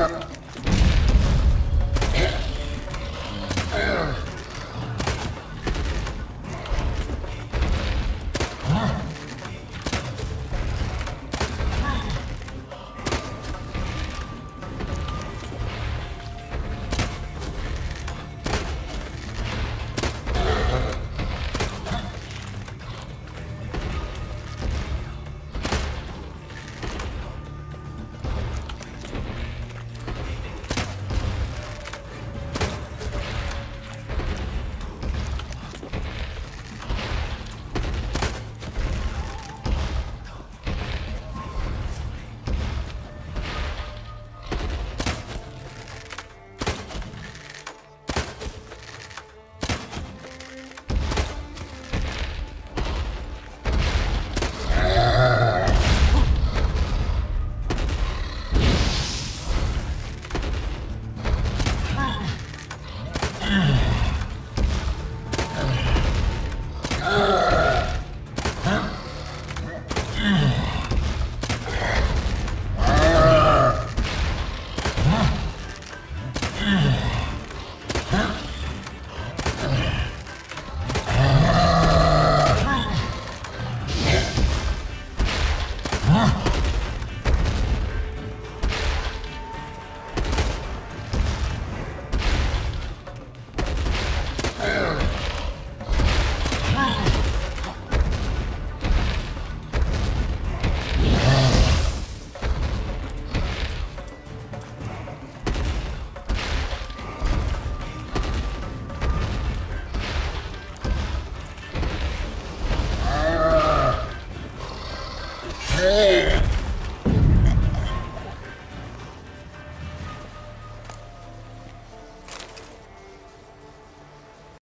Yeah. Hey!